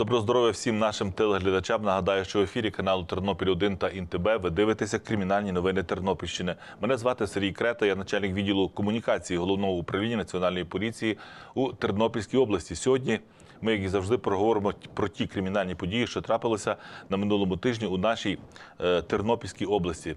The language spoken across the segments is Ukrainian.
Доброго здоров'я всім нашим телеглядачам. Нагадаю, що в ефірі каналу Тернопіль 1 та ІНТБ ви дивитеся кримінальні новини Тернопільщини. Мене звати Сергій Крета, я начальник відділу комунікації головного управління національної поліції у Тернопільській області. Сьогодні ми, як і завжди, проговоримо про ті кримінальні події, що трапилися на минулому тижні у нашій е, Тернопільській області.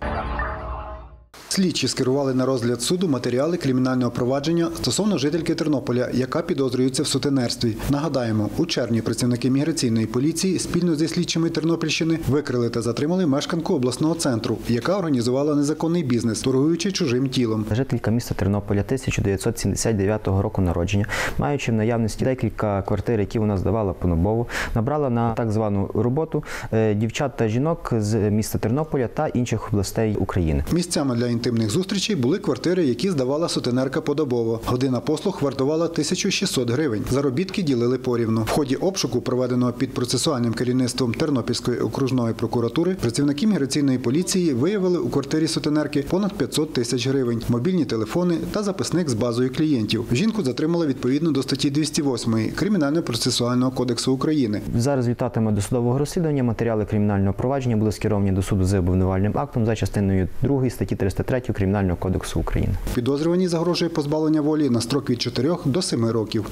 Слідчі скерували на розгляд суду матеріали кримінального провадження стосовно жительки Тернополя, яка підозрюється в сутенерстві. Нагадаємо, у червні працівники міграційної поліції спільно зі слідчими Тернопільщини викрили та затримали мешканку обласного центру, яка організувала незаконний бізнес, торгуючи чужим тілом. Жителька міста Тернополя 1979 року народження, маючи в наявності декілька квартир, які вона здавала понобову, набрала на так звану роботу е, дівчат та жінок з міста Тернополя та інших областей України. Місцями для інтимних зустрічей були квартири, які здавала сутенерка подобово. Година послуг вартувала 1600 гривень. Заробітки ділили порівну. В ході обшуку, проведеного під процесуальним керівництвом Тернопільської окружної прокуратури, працівники міграційної поліції виявили у квартирі сутенерки понад 500 тисяч гривень, мобільні телефони та записник з базою клієнтів. Жінку затримали відповідно до статті 208 Кримінально-процесуального кодексу України. За результатами досудового розслідування матеріали кримінального провадження були скеровані до суду з обвинувальним актом за частиною 2 статті 303 Кримінального кодексу України. Підозрюваній загрожує позбавлення волі на строк від 4 до 7 років.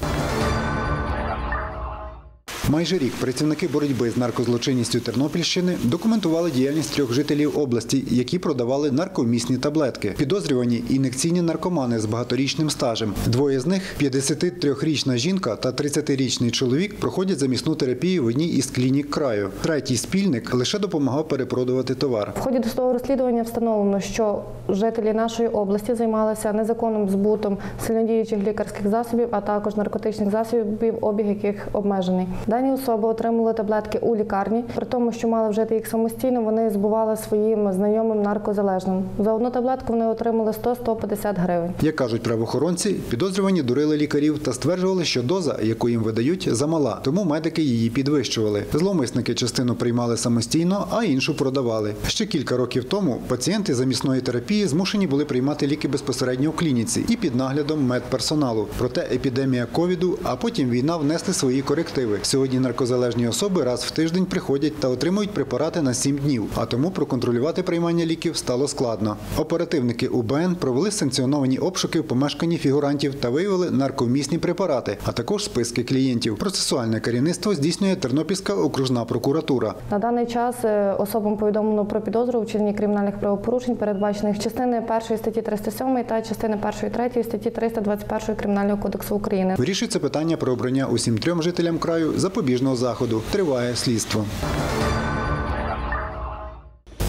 Майже рік працівники боротьби з наркозлочинністю Тернопільщини документували діяльність трьох жителів області, які продавали наркомісні таблетки. Підозрювані ін'єкційні наркомани з багаторічним стажем. Двоє з них 53-річна жінка та 30-річний чоловік проходять замісну терапію в одній із клінік краю. Третій спільник лише допомагав перепродувати товар. В ході досудового розслідування встановлено, що жителі нашої області займалися незаконним збутом сильнодіючих лікарських засобів, а також наркотичних засобів, обіг яких обмежений. Дані особи отримали таблетки у лікарні. При тому, що мали вжити їх самостійно, вони збували своїм знайомим наркозалежним. За одну таблетку вони отримали 100-150 гривень. Як кажуть правоохоронці, підозрювані дурили лікарів та стверджували, що доза, яку їм видають, замала, тому медики її підвищували. Зловмисники частину приймали самостійно, а іншу продавали. Ще кілька років тому пацієнти замісної терапії змушені були приймати ліки безпосередньо у клініці і під наглядом медперсоналу. Проте епідемія ковіду, а потім війна внесли свої корективи. Сьогодні наркозалежні особи раз в тиждень приходять та отримують препарати на 7 днів, а тому проконтролювати приймання ліків стало складно. Оперативники УБН провели санкціоновані обшуки в помешканні фігурантів та виявили наркомісні препарати, а також списки клієнтів. Процесуальне керівництво здійснює Тернопільська окружна прокуратура. На даний час е, особам повідомлено про підозру у вчиненні кримінальних правопорушень, передбачених частини 1 статті 307 та частини 1 3 статті 321 Кримінального кодексу України. Вирішується питання про обрання усім трьом жителям краю запобіжного заходу. Триває слідство.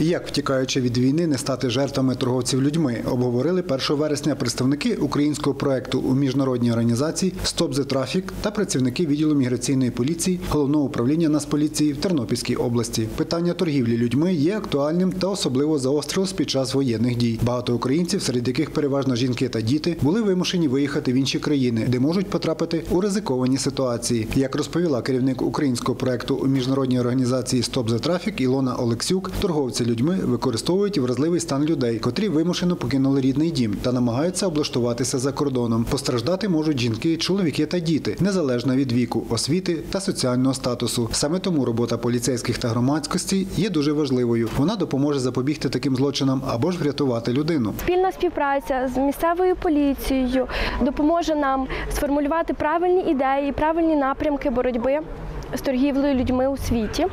Як втікаючи від війни, не стати жертвами торговців людьми, обговорили 1 вересня представники українського проекту у міжнародній організації Stop the Traffic та працівники відділу міграційної поліції головного управління Нацполіції в Тернопільській області. Питання торгівлі людьми є актуальним та особливо заострилось під час воєнних дій. Багато українців, серед яких переважно жінки та діти, були вимушені виїхати в інші країни, де можуть потрапити у ризиковані ситуації. Як розповіла керівник українського проекту у міжнародній організації Stop the Traffic Ілона Олексюк, торговці людьми використовують вразливий стан людей, котрі вимушено покинули рідний дім та намагаються облаштуватися за кордоном. Постраждати можуть жінки, чоловіки та діти, незалежно від віку, освіти та соціального статусу. Саме тому робота поліцейських та громадськості є дуже важливою. Вона допоможе запобігти таким злочинам або ж врятувати людину. Спільна співпраця з місцевою поліцією допоможе нам сформулювати правильні ідеї, правильні напрямки боротьби з торгівлею людьми у світі.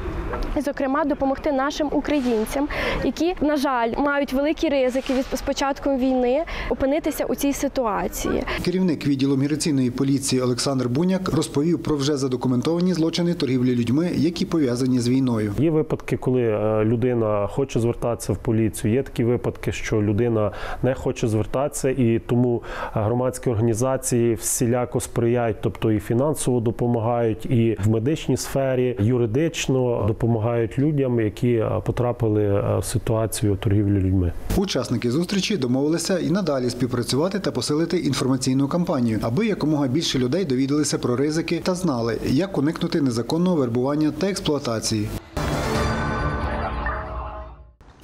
Зокрема, допомогти нашим українцям, які, на жаль, мають великі ризики від з початком війни опинитися у цій ситуації. Керівник відділу міграційної поліції Олександр Буняк розповів про вже задокументовані злочини торгівлі людьми, які пов'язані з війною. Є випадки, коли е, людина хоче звертатися в поліцію. Є такі випадки, що людина не хоче звертатися, і тому громадські організації всіляко сприяють, тобто і фінансово допомагають, і в медичній сфері, юридично допомагають людям, які е, потрапили е, в ситуацію торгівлі людьми. Учасники зустрічі домовилися і надалі співпрацювати та посилити інформаційну кампанію, аби якомога більше людей довідалися про ризики та знали, як уникнути незаконного вербування та експлуатації.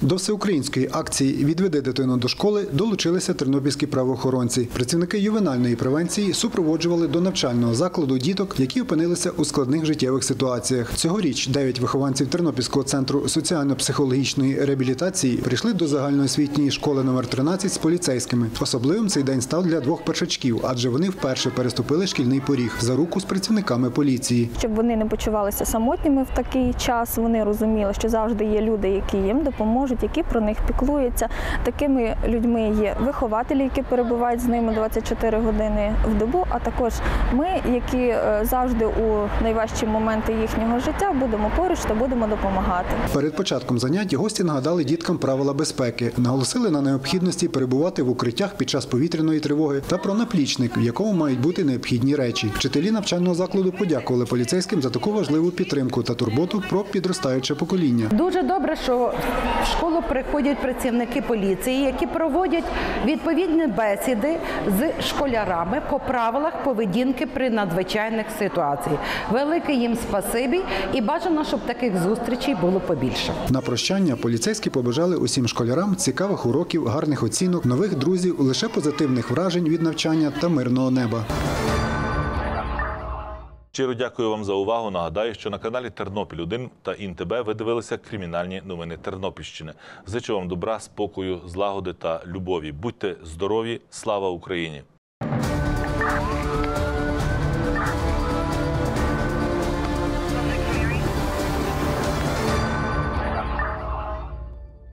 До всеукраїнської акції Відведи дитину до школи долучилися тернопільські правоохоронці. Працівники ювенальної превенції супроводжували до навчального закладу діток, які опинилися у складних життєвих ситуаціях. Цьогоріч дев'ять вихованців Тернопільського центру соціально-психологічної реабілітації прийшли до загальноосвітньої школи номер 13 з поліцейськими. Особливим цей день став для двох першачків, адже вони вперше переступили шкільний поріг за руку з працівниками поліції. щоб вони не почувалися самотніми в такий час. Вони розуміли, що завжди є люди, які їм допоможуть, які про них піклуються. Такими людьми є вихователі, які перебувають з ними 24 години в добу. А також ми, які е, завжди у найважчі моменти їхнього життя будемо поруч та будемо допомагати. Перед початком занять гості нагадали діткам правила безпеки, наголосили на необхідності перебувати в укриттях під час повітряної тривоги та про наплічник, в якому мають бути необхідні речі. Вчителі навчального закладу подякували поліцейським за таку важливу підтримку та турботу про підростаюче покоління. Дуже добре, що в школу приходять працівники поліції, які проводять відповідні бесіди з школярами по правилах поведінки при надзвичайних ситуаціях. Велике їм спасибі і бажано, щоб таких зустрічей було побільше. На прощання поліцейські побажали усім школярам цікавих уроків, гарних оцінок, нових друзів, лише позитивних вражень від навчання та мирного неба. Щиро дякую вам за увагу. Нагадаю, що на каналі Тернопіль 1 та ІНТБ ви дивилися кримінальні новини Тернопільщини. Зичу вам добра, спокою, злагоди та любові. Будьте здорові! Слава Україні!